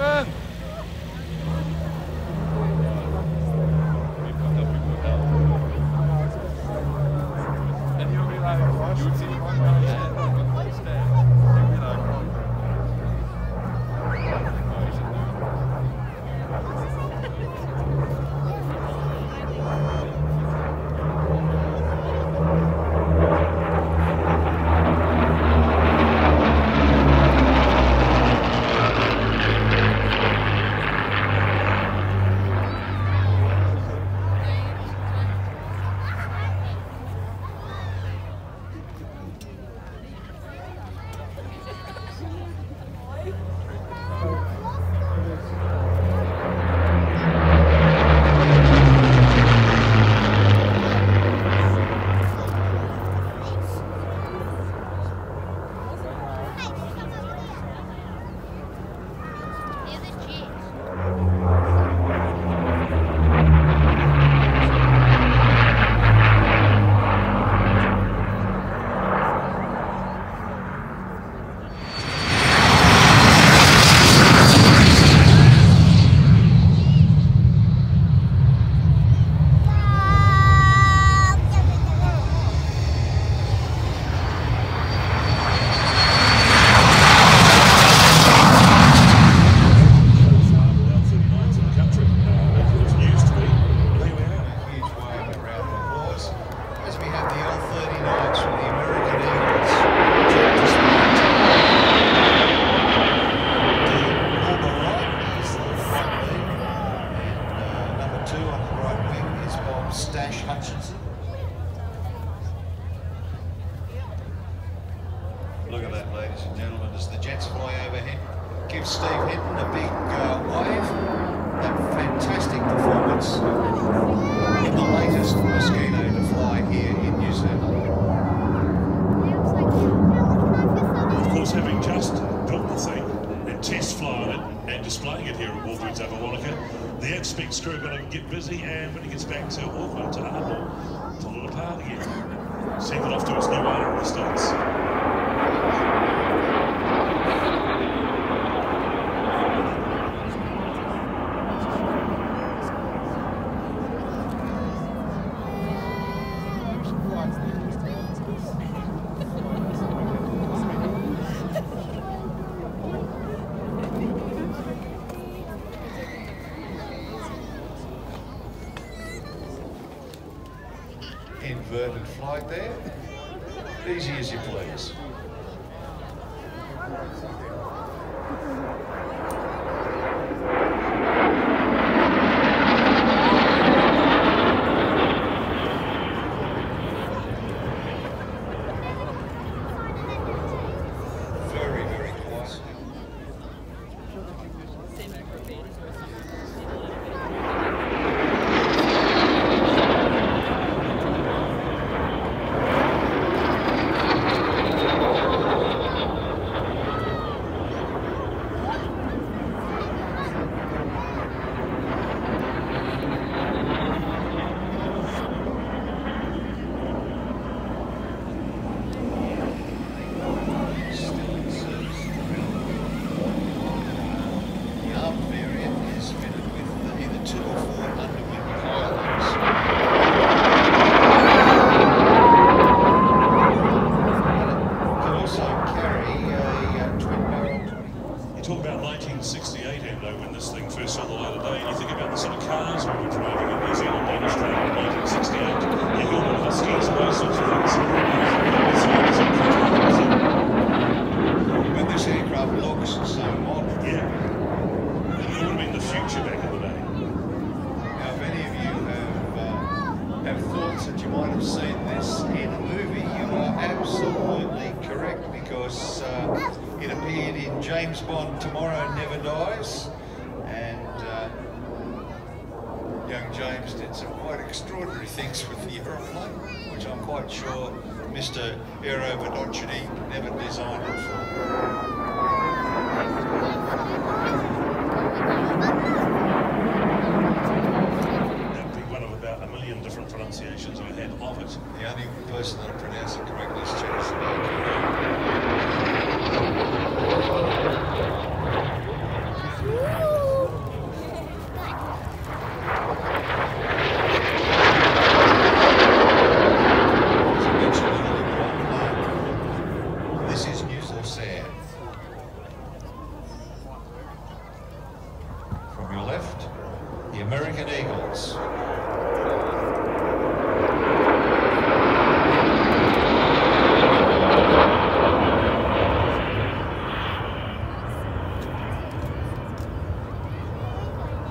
Jürgen! Steve Hinton a big uh, wave. That fantastic performance in the latest mosquito to fly here in New Zealand. Of course, having just built the thing and test flying it and displaying it here at Warbirds over Wanaka, the AvSpecs crew are going to get busy and when he gets back to Auckland, to Ardmore, pull it apart again. Send it off to its new way in the States. like that? Easy as you please. appeared in James Bond Tomorrow Never Dies and uh, young James did some quite extraordinary things with the aeroplane which I'm quite sure Mr. Aero never designed it for. That'd be one of about a million different pronunciations I've had of it. The only person that I pronounce Eagles.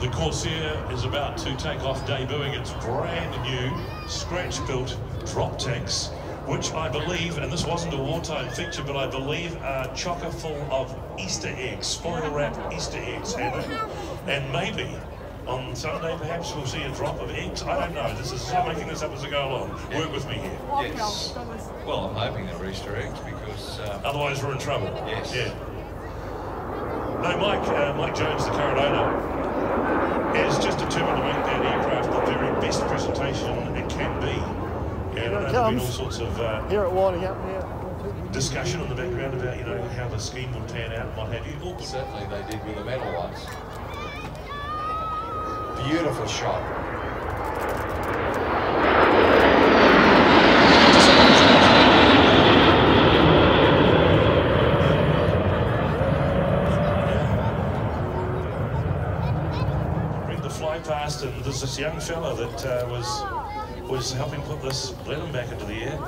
The Corsair is about to take off, debuting its brand new scratch-built drop tanks, which I believe, and this wasn't a wartime feature, but I believe are chocker full of Easter eggs, spoiler wrap Easter eggs. And maybe on Sunday perhaps we'll see a drop of eggs. I don't know. This is I'm making this up as I go along. Work with me here. Yes. Well, I'm hoping they're Easter eggs because uh, Otherwise we're in trouble. Yes. Yeah. No, Mike, uh, Mike Jones, the current owner, is just determined to make that aircraft the very best presentation it can be. And Here it there's been all comes. sorts of uh, Here at winding up now. discussion in the background about, you know, how the scheme would pan out and what have you. All good. certainly they did with the metal ones. Beautiful shot. Bring the fly past, and there's this young fella that uh, was was helping put this Blenheim back into the air.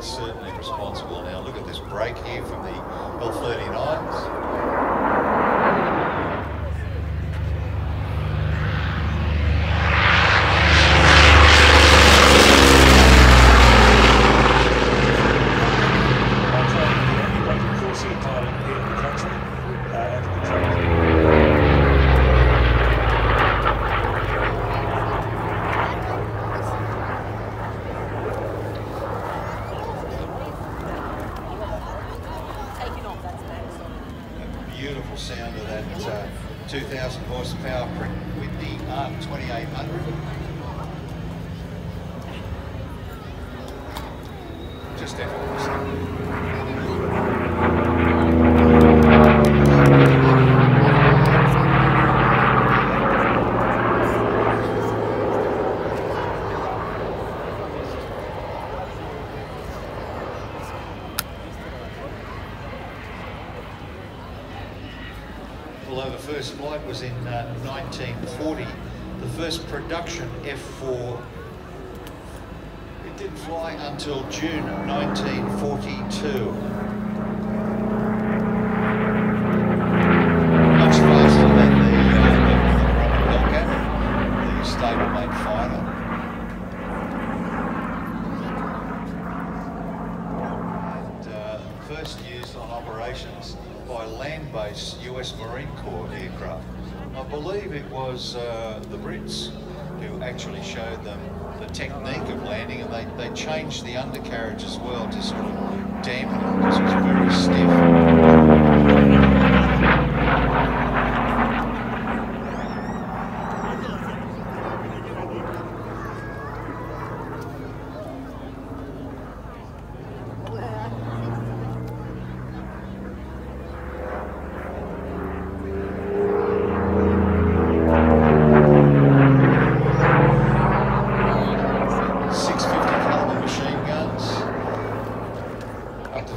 Certainly responsible. Now look at this break here from the L39s. I'm trying to be the only local Corsair pilot here in the country. Uh, at the control. Taking off, that's next. A beautiful sound of that uh, 2,000 horsepower Pr- with the ARC 2800. Just effortless. Although the first flight was in uh, 1940, the first production F4 it didn't fly until June 1942. Much faster than the, uh, the Hellcat, the stablemate fighter. And uh, first used on operations by land-based US Marine Corps aircraft. I believe it was who actually showed them the technique of landing and they, they changed the undercarriage as well to sort of dampen it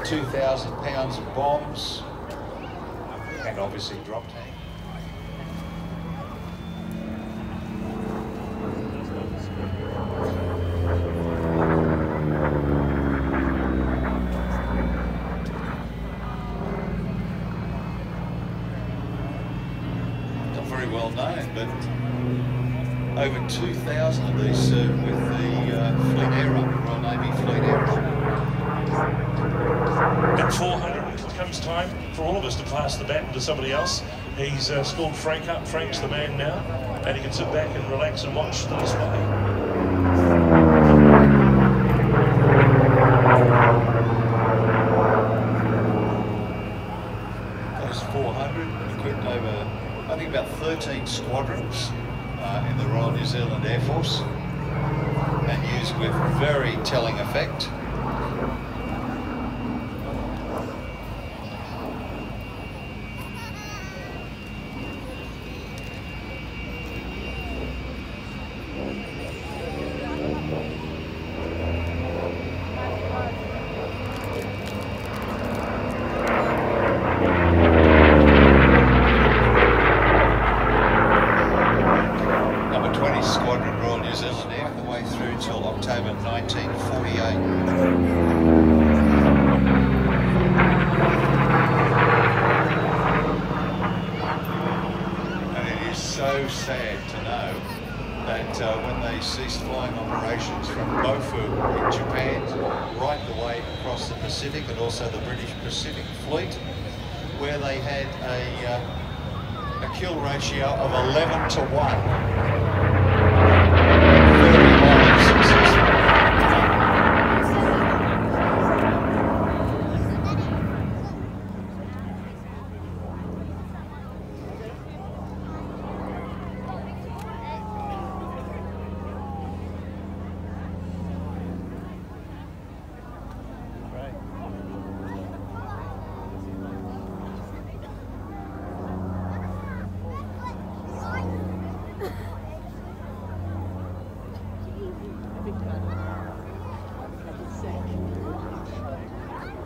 2,000 pounds of bombs, and obviously drop tanks. To somebody else. He's uh, scored Frank up. Frank's the man now, and he can sit back and relax and watch the display. Those 400 equipped over, I think about 13 squadrons uh, in the Royal New Zealand Air Force and used with very telling effect. Number Squadron Royal New Zealand Air all the way through till October 1948. so sad to know that uh, when they ceased flying operations from Bofu in Japan, right the way across the Pacific and also the British Pacific Fleet, where they had a, uh, a kill ratio of 11 to 1.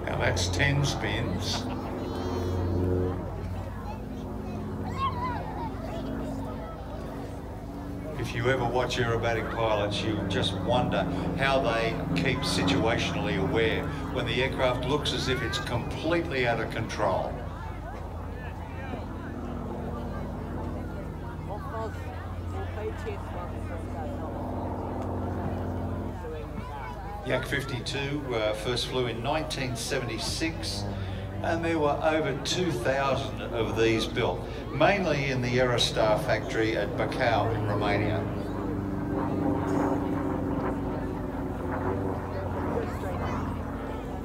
Now that's 10 spins. If you ever watch aerobatic pilots, you just wonder how they keep situationally aware when the aircraft looks as if it's completely out of control. Yak 52 uh, first flew in 1976 and there were over 2,000 of these built, mainly in the Aerostar factory at Bacau in Romania.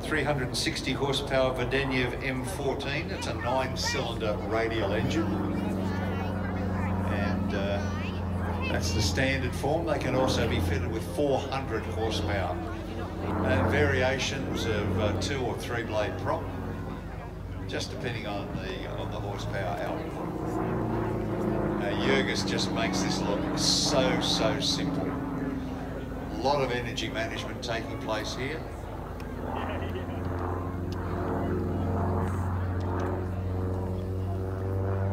Three hundred and sixty horsepower Vedeneyev M14. It's a nine-cylinder radial engine, and uh, that's the standard form. They can also be fitted with 400 horsepower uh, variations of uh, two or three blade prop, just depending on the on the horsepower output. Uh, Jurgis just makes this look so so simple. A lot of energy management taking place here.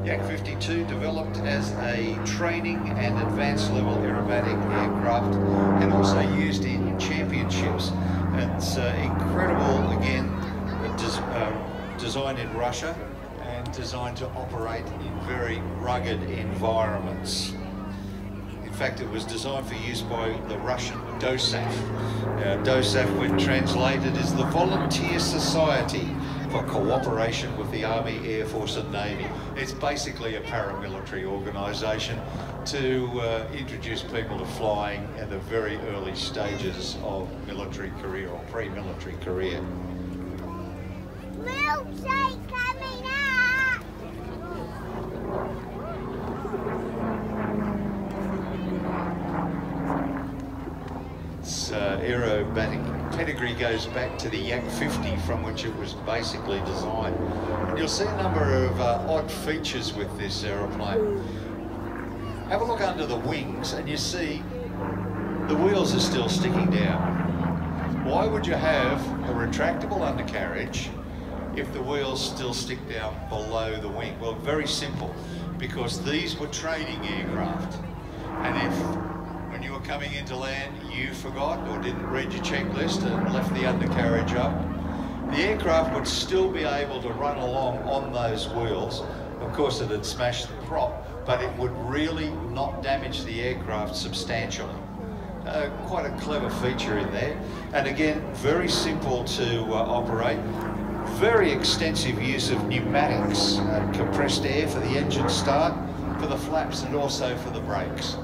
Yak 52 developed as a training and advanced level aerobatic aircraft and also used in championships. It's uh, incredible, again, designed in Russia and designed to operate in very rugged environments. In fact, it was designed for use by the Russian DOSAAF. Uh, DOSAAF, when translated, is the Volunteer Society for cooperation with the Army, Air Force and Navy. It's basically a paramilitary organisation to uh, introduce people to flying at the very early stages of military career or pre-military career. It's aerobatic pedigree goes back to the Yak 50 from which it was basically designed. And you'll see a number of uh, odd features with this aeroplane. Have a look under the wings and you see the wheels are still sticking down. Why would you have a retractable undercarriage if the wheels still stick down below the wing? Well, very simple, because these were training aircraft. And if when you were coming into land, you forgot or didn't read your checklist and left the undercarriage up, the aircraft would still be able to run along on those wheels. Of course, it had smashed the prop, but it would really not damage the aircraft substantially. Uh, quite a clever feature in there. And again, very simple to uh, operate. Very extensive use of pneumatics, uh, compressed air for the engine start, for the flaps and also for the brakes.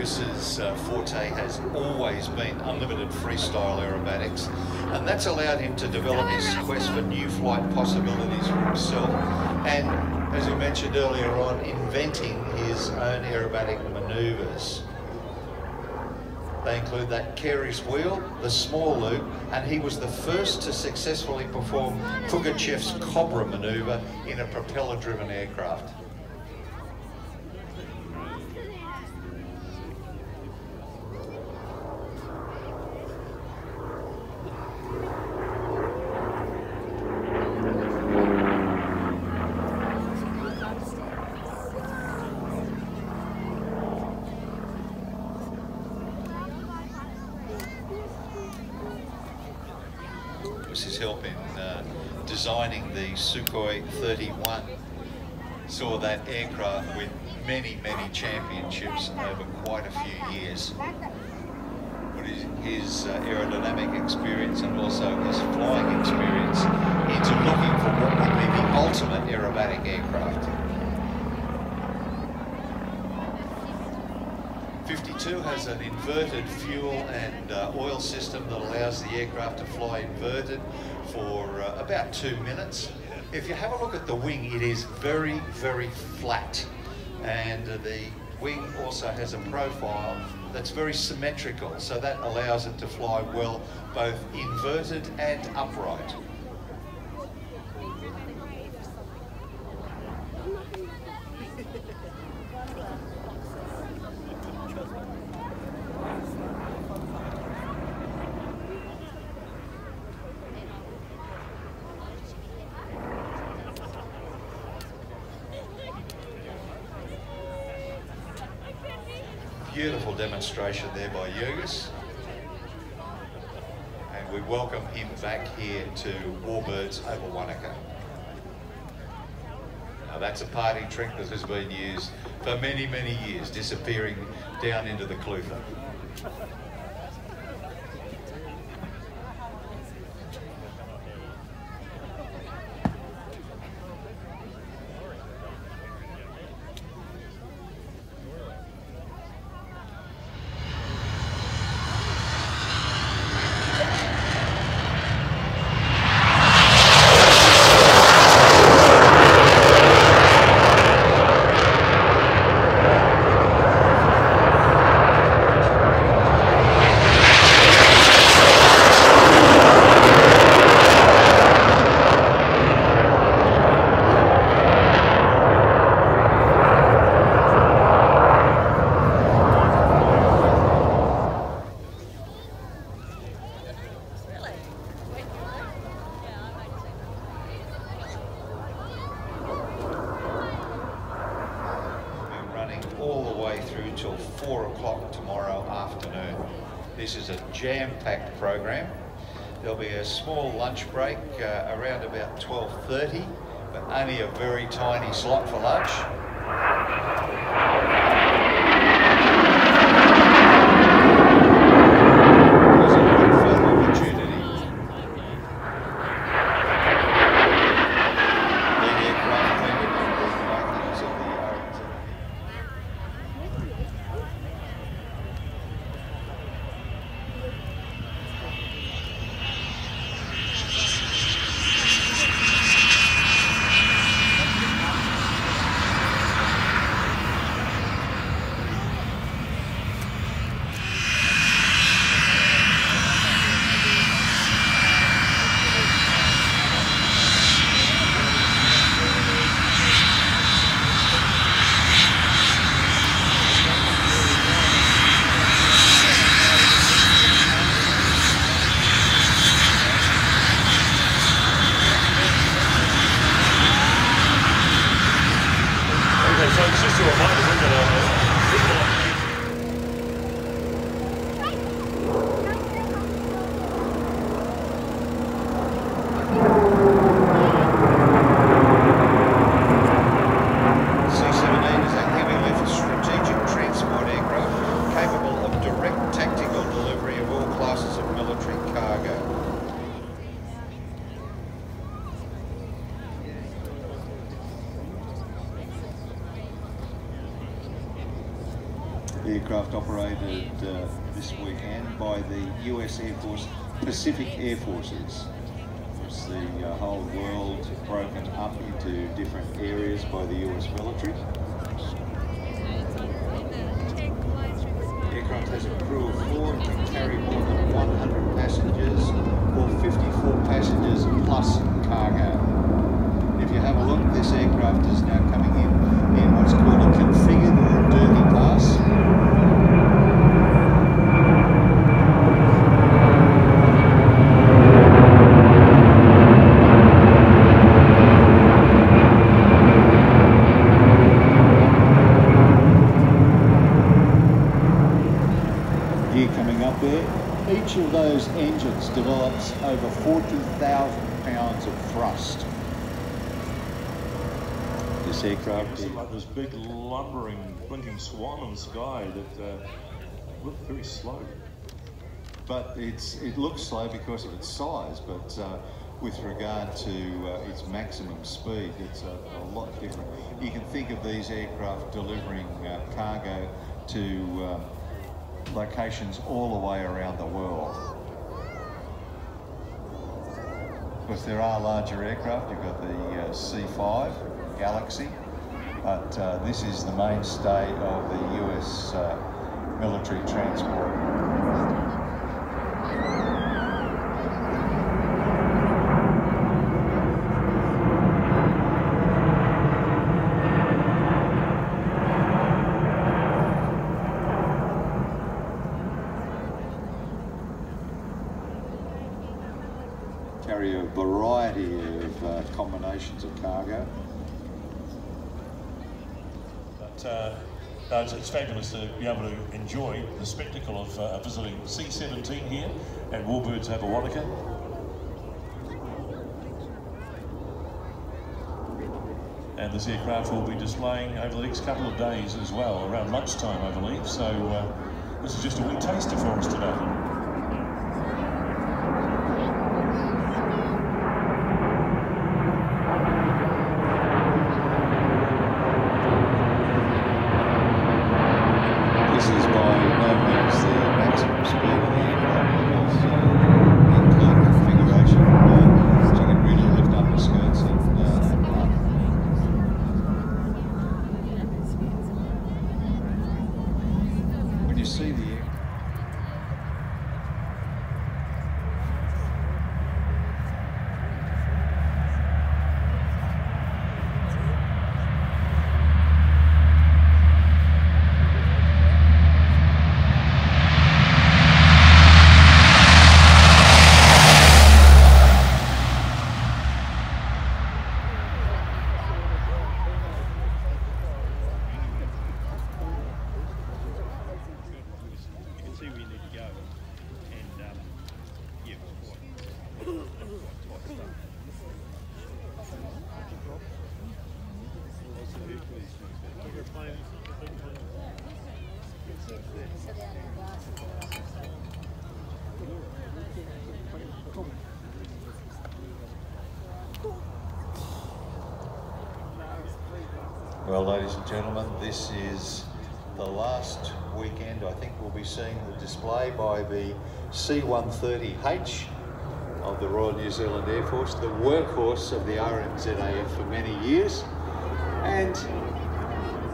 Jurgis is uh, forte has always been unlimited freestyle aerobatics, and that's allowed him to develop his quest for new flight possibilities for himself. And as we mentioned earlier on, inventing his own aerobatic manoeuvres. They include that Kairys wheel, the small loop, and he was the first to successfully perform Pugachev's Cobra manoeuvre in a propeller-driven aircraft. Was his help in uh, designing the Sukhoi 31. Saw that aircraft with many, many championships over quite a few years. Put his, his uh, aerodynamic experience and also his flying experience into looking for what would be the ultimate aerobatic aircraft. 52 has an inverted fuel and uh, oil system that allows the aircraft to fly inverted for uh, about two minutes. If you have a look at the wing, it is very, very flat. And uh, the wing also has a profile that's very symmetrical, so that allows it to fly well both inverted and upright. Beautiful demonstration there by Jurgis. And we welcome him back here to Warbirds over Wanaka. Now that's a party trick that has been used for many, many years, disappearing down into the Clutha. Pacific Air Forces. It's the uh, whole world broken up into different areas by the US military. aircraft has a crew of four and can carry more than 100 passengers or 54 passengers plus cargo. If you have a look, this aircraft is now coming in in what's called a configured or dirty pass. Gear coming up there. Each of those engines develops over 40,000 pounds of thrust. This aircraft It's like this big lumbering, blinking the sky that uh, looked very slow. But it's it looks slow because of its size, but uh, with regard to uh, its maximum speed, it's a, a, lot different. You can think of these aircraft delivering uh, cargo to uh, locations all the way around the world. Of course, there are larger aircraft, you've got the uh, C5 Galaxy, but uh, this is the mainstay of the US uh, military transport. carry a variety of uh, combinations of cargo. But uh, no, it's, it's fabulous to be able to enjoy the spectacle of uh, visiting C-17 here at Warbirds over. And this aircraft will be displaying over the next couple of days as well, around lunchtime, I believe. So uh, this is just a wee taster for us today. This is by no means the maximum speed of the aircraft because uh, the clean configuration uh, so you can really lift up the skirts and, uh, and run. When you see the air, you can see where you need to go. And um, yeah, quite, quite tight stuff. Well, ladies and gentlemen, this is the last weekend I think we'll be seeing the display by the C-130H of the Royal New Zealand Air Force, the workhorse of the RNZAF for many years. And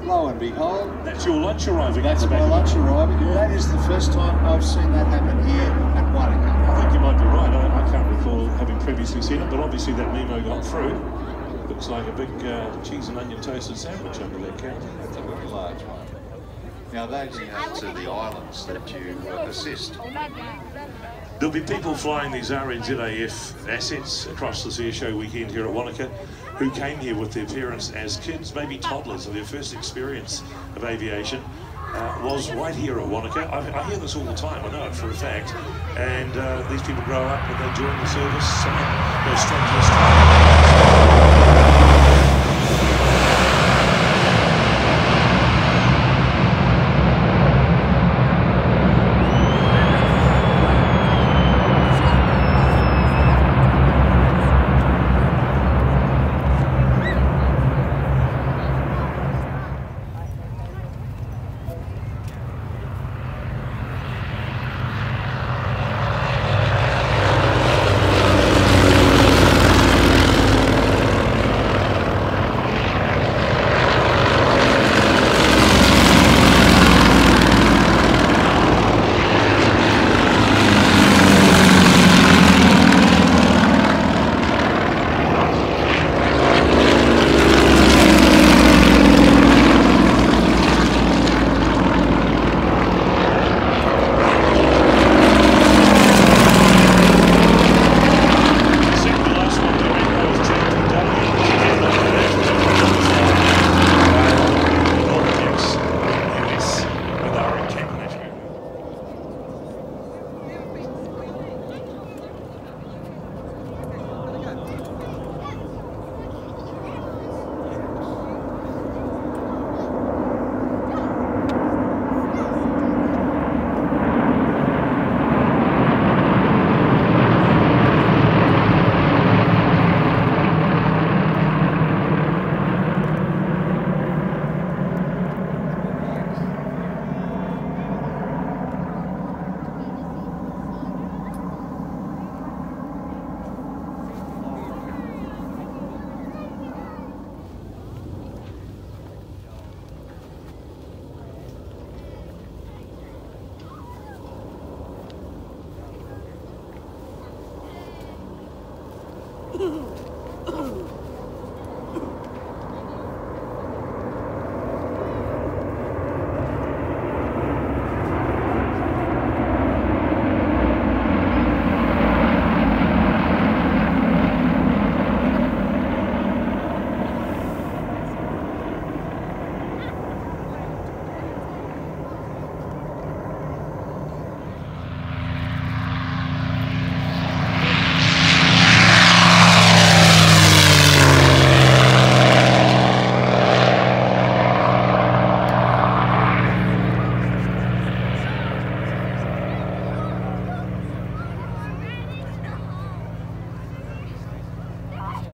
lo and behold, That's your lunch arriving. that's my lunch arriving. That is the first time I've seen that happen here at Wanaka. I think you might be right. I, I can't recall having previously seen it, but obviously that memo got through. Looks like a big uh, cheese and onion toasted sandwich under there, Captain. That's a very large one. Now those are the islands that you uh, assist. There'll be people flying these RNZAF assets across this air show weekend here at Wanaka who came here with their parents as kids, maybe toddlers, or their first experience of aviation. Uh, was right here at Wanaka. I, I hear this all the time, I know it for a fact. And uh, these people grow up and they join the service and go straight Ooh.